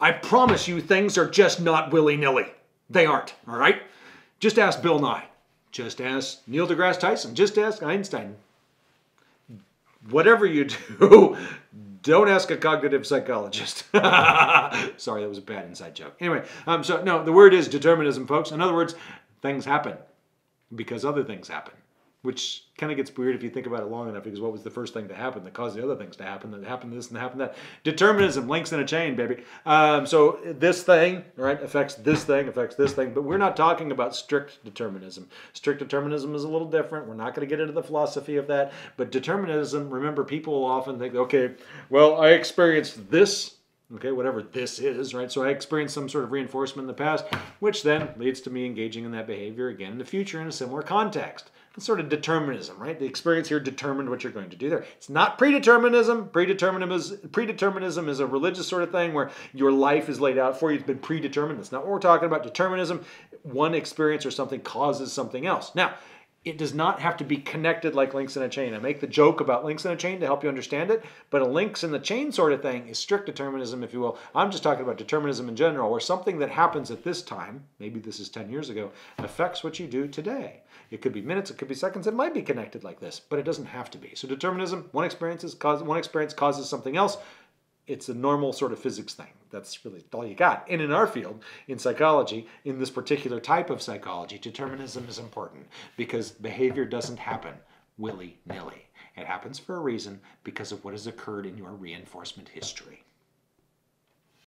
I promise you, things are just not willy nilly. They aren't, all right? Just ask Bill Nye. Just ask Neil deGrasse Tyson. Just ask Einstein. Whatever you do, don't ask a cognitive psychologist. Sorry, that was a bad inside joke. Anyway, um, so no, the word is determinism, folks. In other words, things happen because other things happen which kind of gets weird if you think about it long enough because what was the first thing to happen that caused the other things to happen that happened this and happened that? Determinism links in a chain baby. Um, so this thing right affects this thing affects this thing but we're not talking about strict determinism. Strict determinism is a little different. We're not going to get into the philosophy of that but determinism remember people often think okay well i experienced this okay, whatever this is, right? So I experienced some sort of reinforcement in the past, which then leads to me engaging in that behavior again in the future in a similar context sort of determinism, right? The experience here determined what you're going to do there. It's not predeterminism. Predeterminism is, predeterminism is a religious sort of thing where your life is laid out for you. It's been predetermined. That's not what we're talking about. Determinism, one experience or something causes something else. Now, it does not have to be connected like links in a chain. I make the joke about links in a chain to help you understand it, but a links in the chain sort of thing is strict determinism, if you will. I'm just talking about determinism in general, where something that happens at this time, maybe this is 10 years ago, affects what you do today. It could be minutes, it could be seconds, it might be connected like this, but it doesn't have to be. So determinism, one experience, cause, one experience causes something else. It's a normal sort of physics thing. That's really all you got. And in our field, in psychology, in this particular type of psychology, determinism is important because behavior doesn't happen willy nilly. It happens for a reason because of what has occurred in your reinforcement history.